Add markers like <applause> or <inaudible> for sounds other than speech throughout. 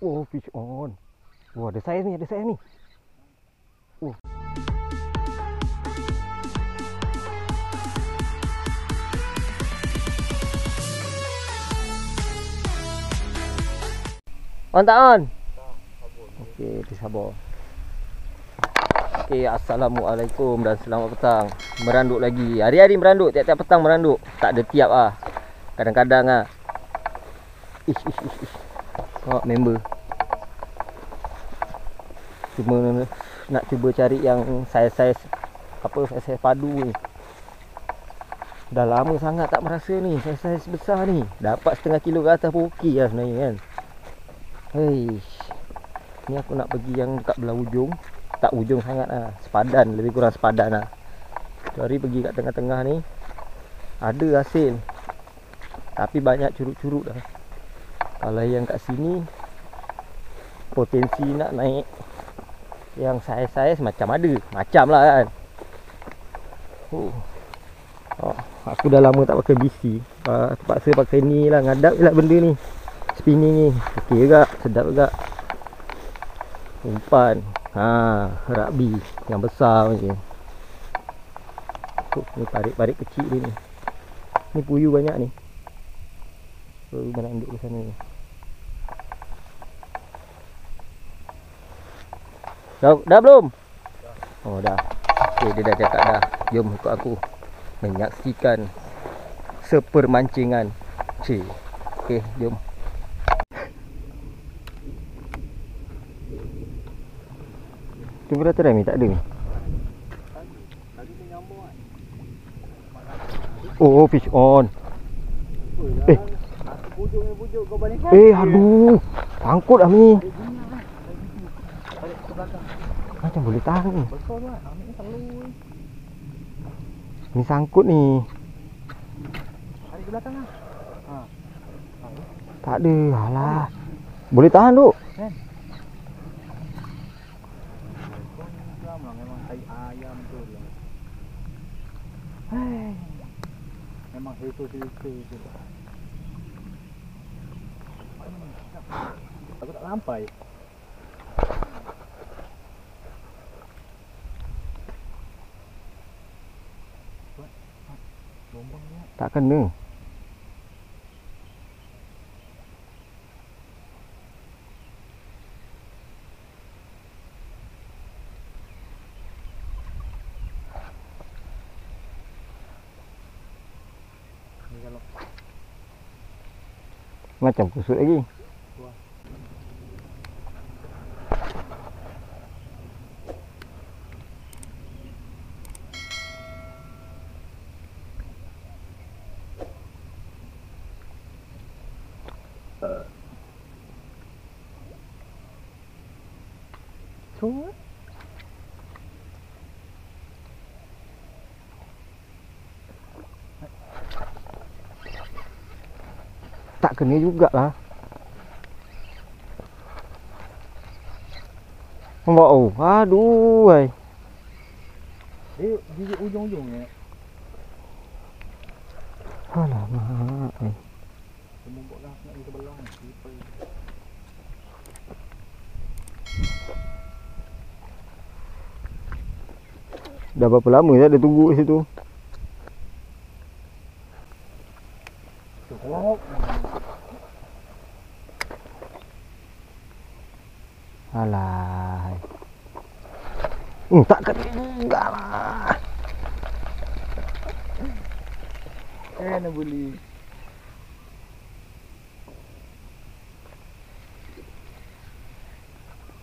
Oh, fish on. Wah, ada saiz ni, ada saiz ni. Oh. On tak on? Okey, dia sabar. Okey, assalamualaikum dan selamat petang. Meranduk lagi. Hari-hari meranduk, tiap-tiap petang meranduk. Tak ada tiap ah. Kadang-kadang ah. Ish ish ish ish. Tengok member. Cuma nak cuba cari yang saiz-saiz apa saiz padu ni. Dah lama sangat tak merasa ni saiz-saiz besar ni. Dapat setengah kilo ke atas pun okey lah sebenarnya kan. Hei. Ni aku nak pergi yang dekat belah ujung. Tak ujung sangat lah. Sepadan. Lebih kurang sepadan lah. Hari pergi kat tengah-tengah ni. Ada hasil. Tapi banyak curuk-curuk dah. Kalau yang kat sini. Potensi nak naik. Yang saiz-saiz macam ada. Macam lah kan. Oh. Oh, aku dah lama tak pakai BC. Uh, terpaksa pakai ni lah. Ngadap je lah benda ni spinning ni okey juga sedap juga umpan ha rugby yang besar macam oh, ni parit-parit kecil dia ni ni puyuh banyak ni oh, mana duduk di sana ni dah, dah belum? oh dah okey dia dah cakap dah jom ikut aku menyaksikan sepermancingan cik okey jom Tu berapa ram ni? Tak ada ni. Oh, fish on. Eh. Eh, aduh. Sangkut dah ni. Macam boleh tahan ni. Ni sangkut ni. Hari ke belakang lah. Tak ada. Alah. Boleh tahan tu. Kan? Memang tai ayam tu. Hai. Memang itu itu tu. Aku tak sampai. Lombang ni. Tak kena. Macam kusut lagi. Cuma Tak kena jugalah. Nampak oh. Aduh. Hai. dia gigit ujung-ujung ni. Alamak. Hai. Semua buat lah nak di sebelah ni. Dah berapa lama saya ada tunggu kat situ. Cukup. Alah. Hmm, tak juga lah. Eh nak boleh.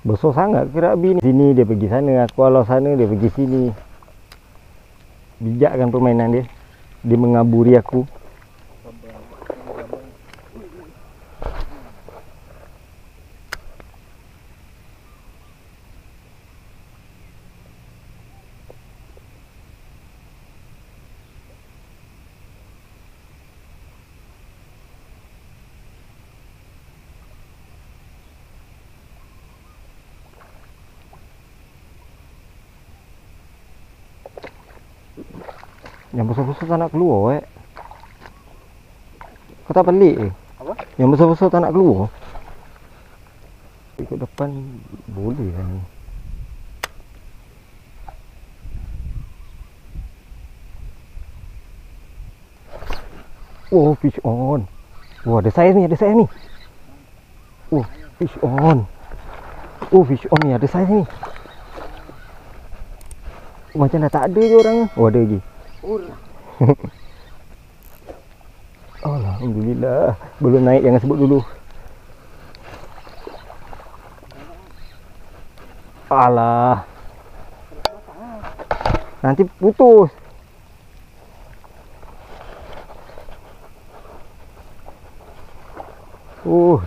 Besar sangat kerabi ni. Sini dia pergi sana, aku alau sana dia pergi sini. Bijak kan permainan dia. Dia mengaburi aku. Yang besar-besar tak nak keluar eh. Kau tak pelik ke? Apa? Yang besar-besar tak nak keluar. Ikut depan boleh lah ni. Oh, fish on. Wah, ada saiz ni, ada saiz ni. Oh, fish on. Oh, fish on ni, ada saiz ni. Macam dah tak ada je orang. Oh, ada lagi. <laughs> Alhamdulillah. Belum naik, jangan sebut dulu. Alah. Nanti putus. Uh.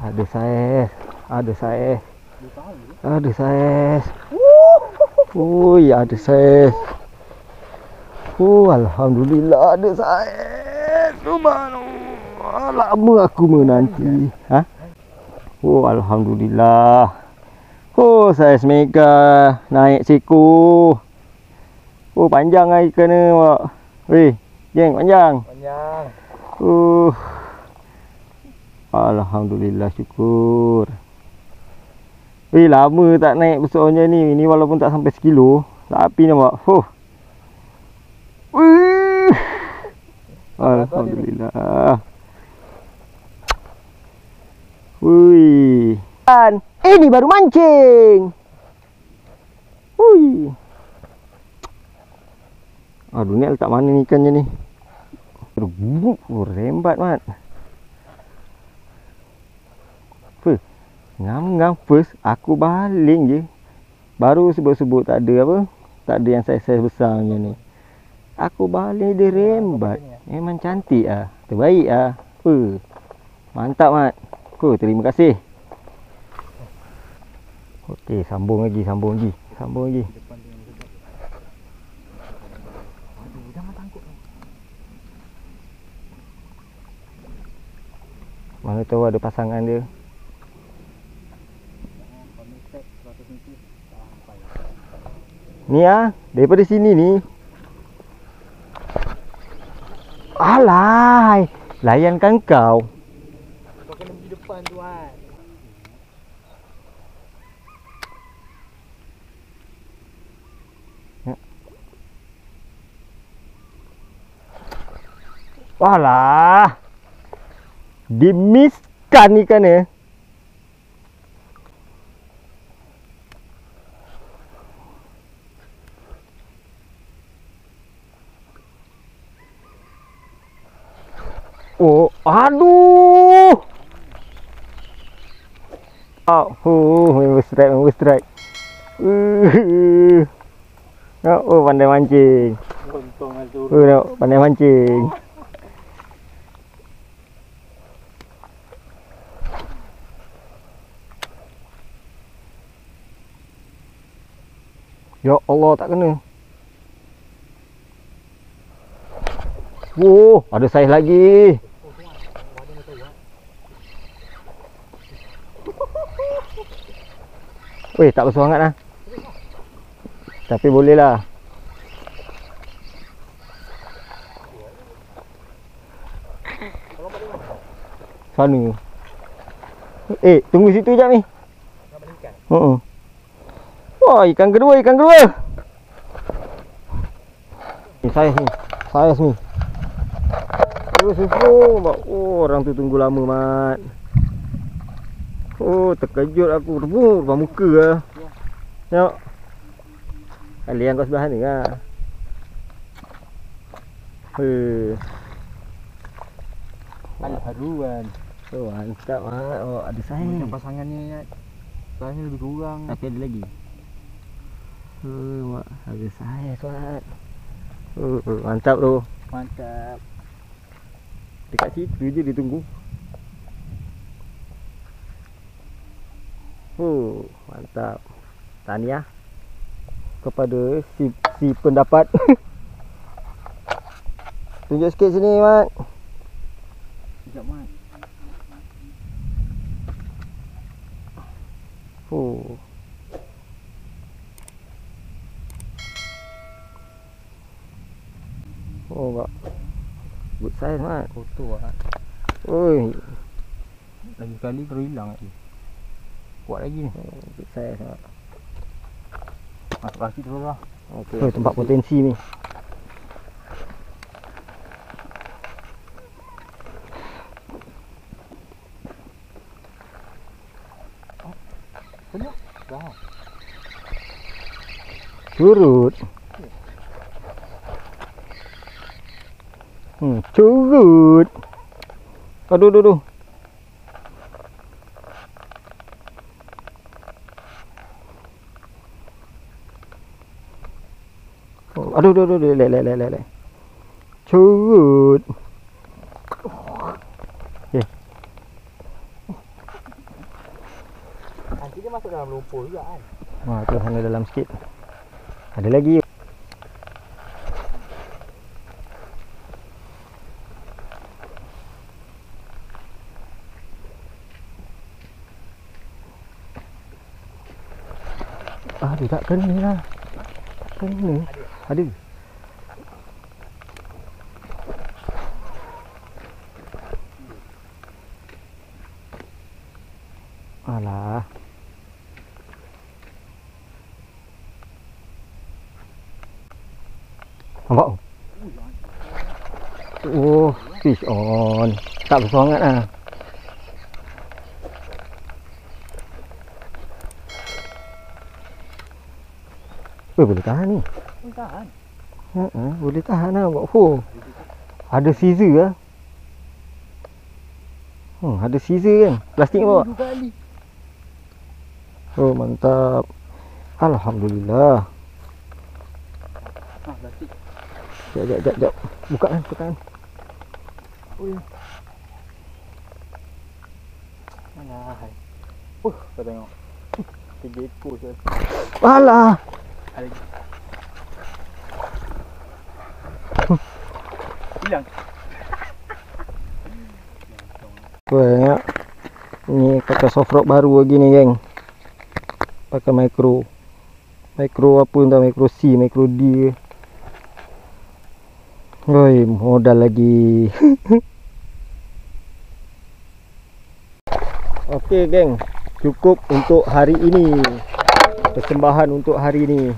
Ada saiz. Ada saiz. Ada saiz. Ui, ada saiz. Oh, alhamdulillah ada saiz. Subhanallah. Lama aku menanti. Ha? Oh, alhamdulillah. Oh, saiz mega naik siku. Oh, panjang lah ikan ni. Weh, jeng panjang. Panjang. Uh. Alhamdulillah syukur. Eh lama tak naik besarnya ni. Ni walaupun tak sampai sekilo. Tapi nampak. Huh. Alhamdulillah. Wih. Dan ini baru mancing. Wih. Aduh ni letak mana ni ikannya ni? Aduh buruk. Oh, rembat mat. First Ngam-ngam first Aku baling je Baru sebut-sebut tak ada apa Tak ada yang saiz-saiz besar macam ni Aku baling dia rembat Memang cantik ah, Terbaik ah. Apa Mantap mat Aku terima kasih Okey sambung lagi Sambung lagi Sambung lagi. Mana tahu ada pasangan dia Kami set 100 meter. Sampai. Ni ah Daripada sini ni Alai Layankan kau Kau kena pergi depan tu, Wan. Walah. Dimiskan ikan ni. Oh, aduh. Oh, oh, member strike, member strike. Uh, oh, pandai mancing. Tu. Oh, tengok, pandai mancing. Ya Allah tak kena. Oh, ada saiz lagi. Weh, tak bersuara sangat lah. Tapi boleh lah. Sana. Eh, tunggu situ jap ni. Balik Uh-uh. Wah, ikan kedua, ikan kedua. Saiz ni. Saiz ni. Oh, susu. Oh, orang tu tunggu lama, Mat. Oh, terkejut aku. Oh, depan muka lah. Tengok. Kalian kau sebelah ni lah. Hei. Haruan. Oh, mantap, Mat. Oh, ada saiz. Macam pasangannya Pasangannya lebih kurang Tapi ada lagi. Oh, mak, ada saya tuan. Oh, oh, mantap tu. Mantap Dekat situ je dia tunggu. Oh, mantap. Tahniah kepada si si pendapat. <laughs> Tunjuk sikit sini, Mat. Sekejap mat Oh. Oh, mak. Good size, Mat. Kotor lah Oi, Lagi sekali terus hilang lagi kuat lagi ni. Big size ha. Masuk kaki terus lah. Okey. Oh, tempat potensi ni. Dah. Curut. Hmm, curut. Aduh, aduh, aduh. Oh, aduh, aduh, aduh, aduh, le, le, le, le, le. Curut. Nanti dia masuk dalam lumpur juga kan. Wah, tu sana dalam sikit. Ada lagi. Aduh, tak kena lah. Tak kena. Ada. Alah. Nampak? Oh, fish on. Tak besar sangat lah. Eh, boleh tahan ni. Tahan. Ha, ha, boleh tahan lah. Buat oh. Ada scissor lah. Hmm, ada scissor kan. Plastik bawa. Oh, mantap. Alhamdulillah. Ah, plastik. Jap, jap, jap, jap. Buka kan, buka kan. Oh, ya. Mana hai. Uh, kau tengok. Tiga ekor je. Alah. Ada Hilang. Banyak. Ni pakai soft rock baru lagi ni geng. Pakai micro. Micro apa entah micro C, micro D. Oi, modal lagi. <laughs> Okey geng. Cukup untuk hari ini. Persembahan untuk hari ini.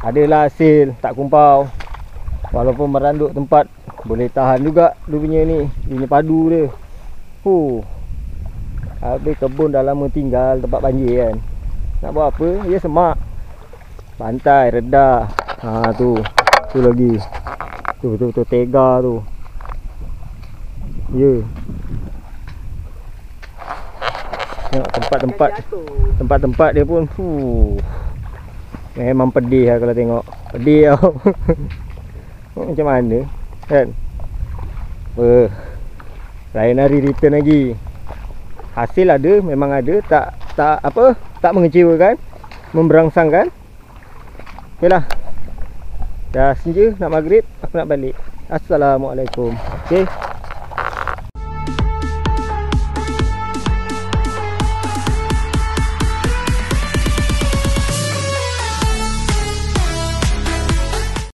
Adalah hasil tak kumpau. Walaupun meranduk tempat boleh tahan juga dia punya ni. Dia punya padu dia. Huh. Habis kebun dah lama tinggal tempat banjir kan. Nak buat apa? Ya semak. Pantai redah. Ha tu. Tu lagi. Tu betul betul tega tu. Ya. Tengok tempat-tempat tempat-tempat dia pun fuh. Memang pedih lah kalau tengok. Pedih tau. <laughs> Macam mana? Kan? Apa? Lain hari return lagi. Hasil ada, memang ada, tak tak apa? Tak mengecewakan, memberangsangkan. Okeylah. Dah senja nak maghrib, aku nak balik. Assalamualaikum. Okey.